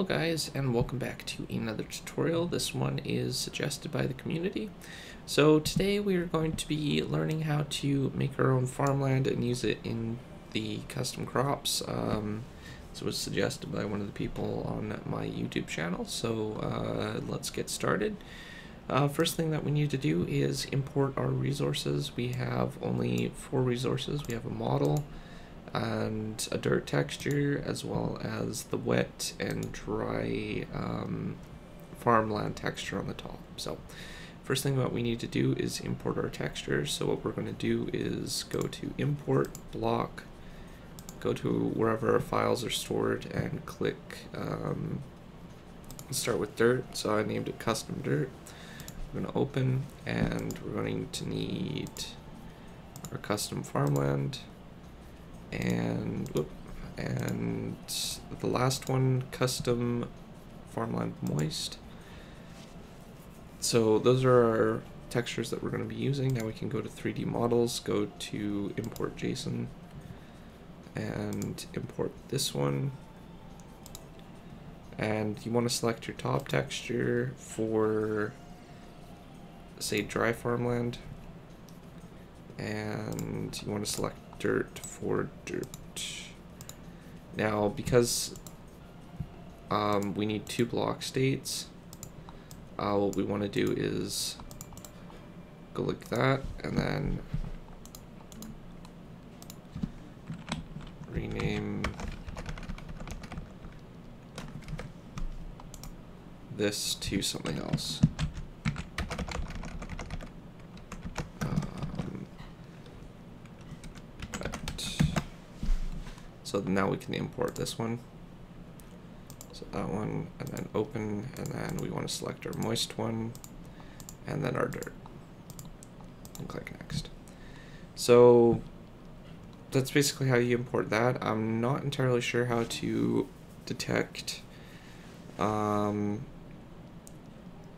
Hello guys and welcome back to another tutorial. This one is suggested by the community. So today we are going to be learning how to make our own farmland and use it in the custom crops. Um, this was suggested by one of the people on my YouTube channel, so uh, let's get started. Uh, first thing that we need to do is import our resources. We have only four resources. We have a model, and a dirt texture as well as the wet and dry um, farmland texture on the top. So first thing what we need to do is import our texture. So what we're going to do is go to import block, go to wherever our files are stored and click um, start with dirt. So I named it custom dirt. We're going to open and we're going to need our custom farmland and whoop, and the last one custom farmland moist. So those are our textures that we're going to be using. Now we can go to 3d models go to import json and import this one. And you want to select your top texture for say dry farmland. And you want to select dirt for dirt. Now, because um, we need two block states, uh, what we want to do is go like that, and then rename this to something else. So now we can import this one. So that one, and then open, and then we want to select our moist one, and then our dirt. And click next. So that's basically how you import that. I'm not entirely sure how to detect um,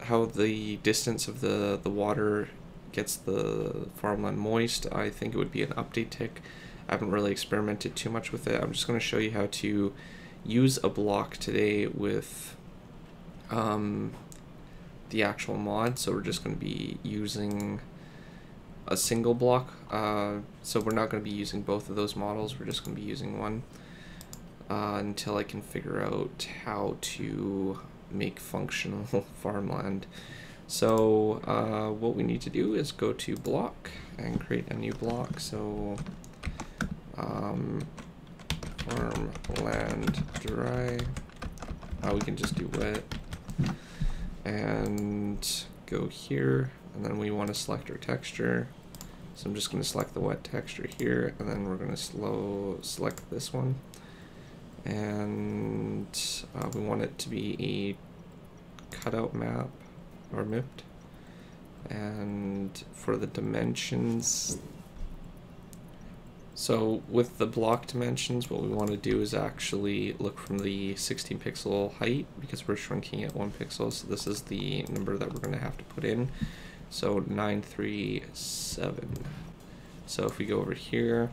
how the distance of the, the water gets the farmland moist. I think it would be an update tick. I haven't really experimented too much with it. I'm just going to show you how to use a block today with um, the actual mod. So we're just going to be using a single block. Uh, so we're not going to be using both of those models. We're just going to be using one uh, until I can figure out how to make functional farmland. So uh, what we need to do is go to block and create a new block. So um, farm land dry. Uh, we can just do wet. And go here and then we want to select our texture. So I'm just going to select the wet texture here and then we're going to slow select this one. And uh, we want it to be a cutout map or MIPT and for the dimensions so with the block dimensions, what we want to do is actually look from the 16 pixel height because we're shrinking at one pixel. So this is the number that we're going to have to put in. So 937. So if we go over here,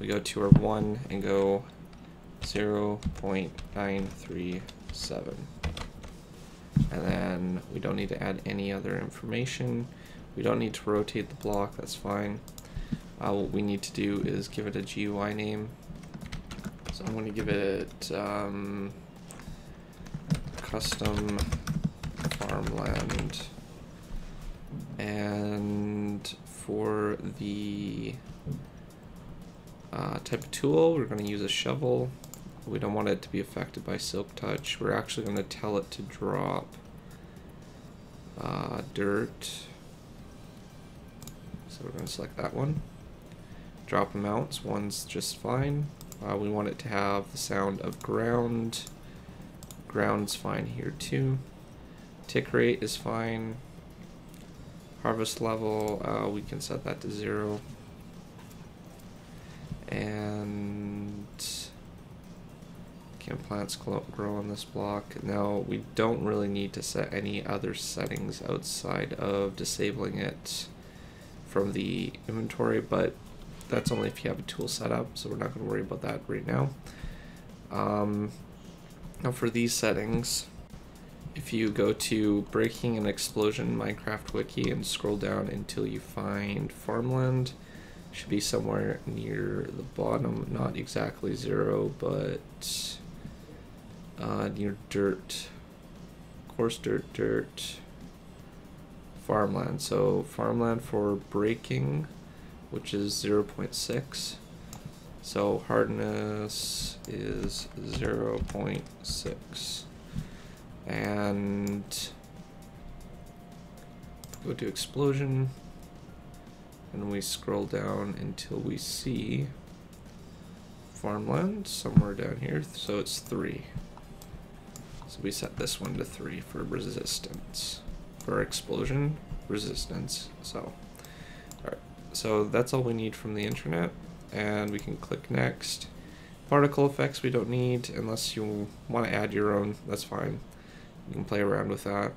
we go to our one and go 0 0.937. And then we don't need to add any other information. We don't need to rotate the block, that's fine. Uh, what we need to do is give it a GUI name. So I'm going to give it um, custom farmland. And for the uh, type of tool, we're going to use a shovel. We don't want it to be affected by silk touch. We're actually going to tell it to drop uh, dirt. So we're going to select that one drop amounts. One's just fine. Uh, we want it to have the sound of ground. Ground's fine here too. Tick rate is fine. Harvest level, uh, we can set that to zero. And can plants grow on this block? No, we don't really need to set any other settings outside of disabling it from the inventory, but that's only if you have a tool set up, so we're not going to worry about that right now. Um, Now for these settings, if you go to Breaking an Explosion Minecraft Wiki and scroll down until you find Farmland, should be somewhere near the bottom, not exactly zero, but uh, near dirt, coarse dirt, dirt, farmland. So farmland for breaking, which is 0.6. So hardness is 0.6. And go to explosion and we scroll down until we see farmland somewhere down here. So it's three. So we set this one to three for resistance. For explosion, resistance. So. So that's all we need from the internet and we can click next. Particle effects we don't need unless you want to add your own, that's fine. You can play around with that.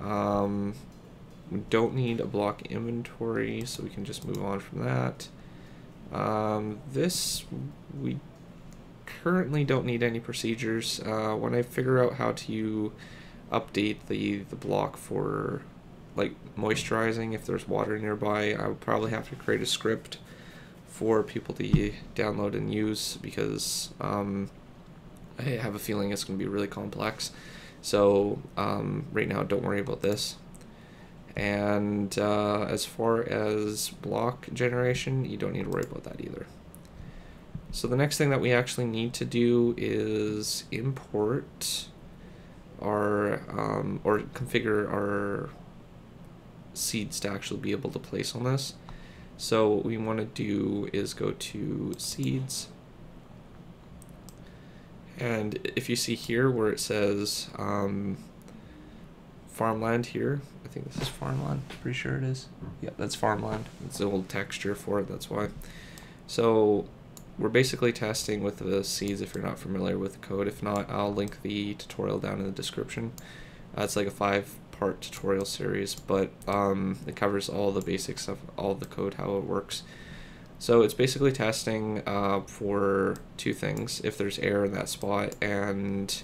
Um, we don't need a block inventory, so we can just move on from that. Um, this, we currently don't need any procedures. Uh, when I figure out how to update the, the block for like moisturizing if there's water nearby, I would probably have to create a script for people to download and use because um, I have a feeling it's going to be really complex. So um, right now, don't worry about this. And uh, as far as block generation, you don't need to worry about that either. So the next thing that we actually need to do is import our, um, or configure our seeds to actually be able to place on this. So what we want to do is go to seeds. And if you see here where it says um, farmland here, I think this is farmland, pretty sure it is. Yeah, that's farmland. It's the old texture for it, that's why. So we're basically testing with the seeds if you're not familiar with the code. If not, I'll link the tutorial down in the description. Uh, it's like a five part tutorial series, but um, it covers all the basics of all the code, how it works. So it's basically testing uh, for two things, if there's air in that spot and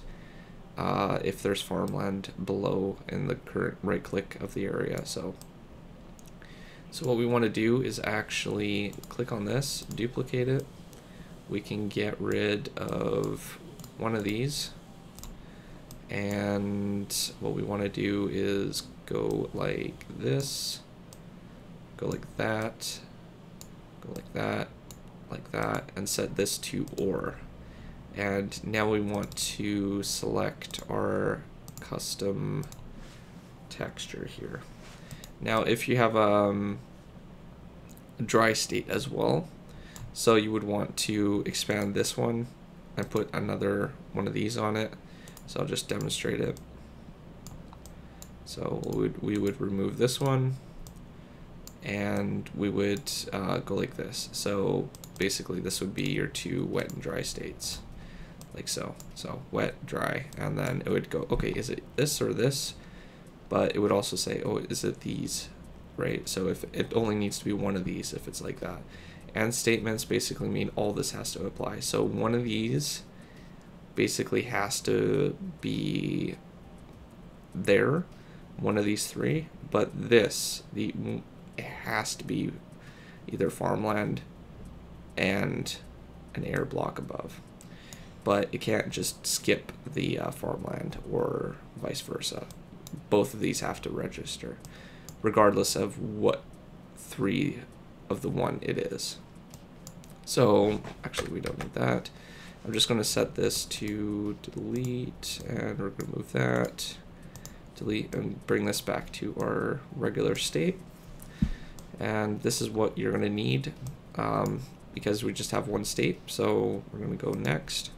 uh, if there's farmland below in the current right click of the area. So, so what we want to do is actually click on this, duplicate it. We can get rid of one of these and what we want to do is go like this go like that go like that like that and set this to or. And now we want to select our custom texture here. Now if you have um, a dry state as well so you would want to expand this one and put another one of these on it so I'll just demonstrate it. So we would, we would remove this one and we would uh, go like this. So basically this would be your two wet and dry states like so. So wet, dry, and then it would go, okay, is it this or this? But it would also say, oh, is it these, right? So if it only needs to be one of these if it's like that. And statements basically mean all this has to apply. So one of these basically has to be there, one of these three. But this, the it has to be either farmland and an air block above. But it can't just skip the uh, farmland or vice versa. Both of these have to register, regardless of what three of the one it is. So, actually we don't need that. I'm just going to set this to delete and we're going to move that, delete and bring this back to our regular state. And this is what you're going to need um, because we just have one state. So we're going to go next.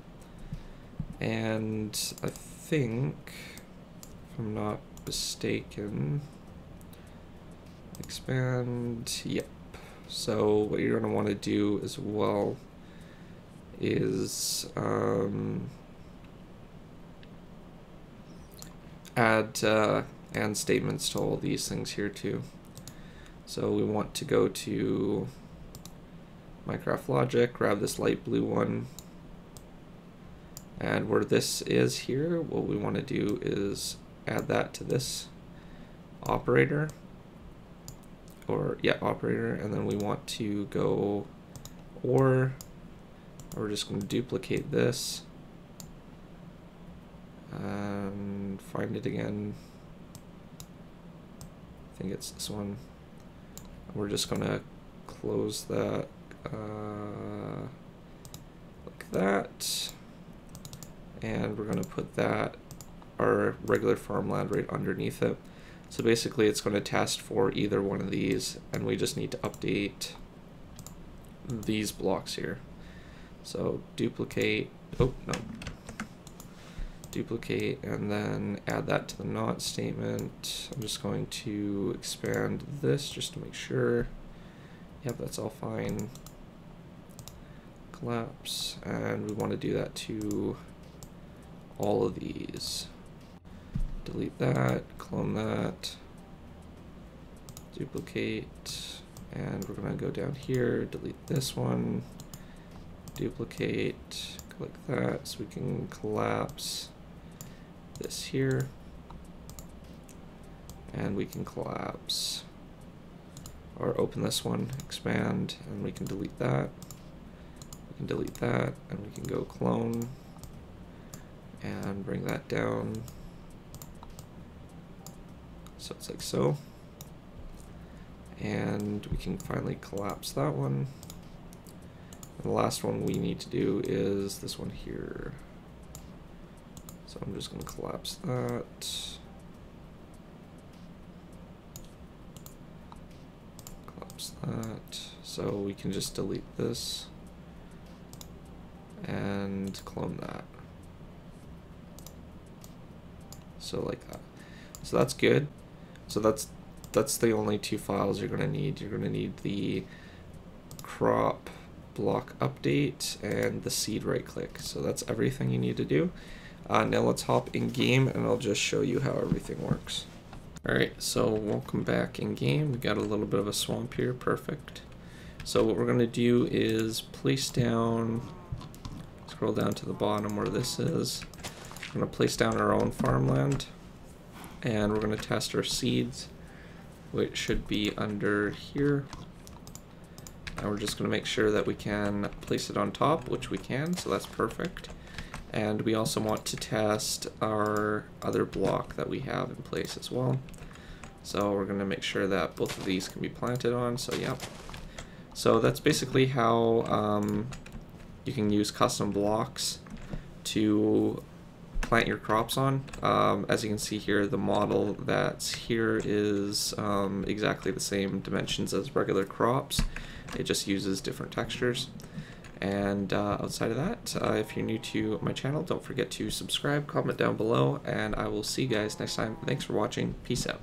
And I think, if I'm not mistaken, expand, yep. So what you're going to want to do as well is um, add uh, and statements to all these things here too. So we want to go to Minecraft Logic, grab this light blue one, And where this is here, what we want to do is add that to this operator or yeah operator and then we want to go or we're just going to duplicate this. And find it again. I think it's this one. We're just going to close that uh, like that. And we're going to put that our regular farmland right underneath it. So basically it's going to test for either one of these and we just need to update these blocks here. So duplicate, oh no, duplicate and then add that to the not statement. I'm just going to expand this just to make sure. Yep, that's all fine. Collapse, and we want to do that to all of these delete that, clone that, duplicate, and we're going to go down here, delete this one, duplicate, click that so we can collapse this here, and we can collapse or open this one, expand, and we can delete that. We can delete that, and we can go clone and bring that down so it's like so. And we can finally collapse that one. And the last one we need to do is this one here. So I'm just going to collapse that. Collapse that. So we can just delete this and clone that. So like that. So that's good. So that's that's the only two files you're going to need. You're going to need the crop block update and the seed right click. So that's everything you need to do. Uh, now let's hop in game and I'll just show you how everything works. Alright, so welcome back in game. We got a little bit of a swamp here, perfect. So what we're going to do is place down, scroll down to the bottom where this is. We're going to place down our own farmland and we're going to test our seeds which should be under here and we're just going to make sure that we can place it on top which we can so that's perfect and we also want to test our other block that we have in place as well so we're going to make sure that both of these can be planted on so yep so that's basically how um, you can use custom blocks to plant your crops on. Um, as you can see here, the model that's here is um, exactly the same dimensions as regular crops. It just uses different textures. And uh, outside of that, uh, if you're new to my channel, don't forget to subscribe, comment down below, and I will see you guys next time. Thanks for watching. Peace out.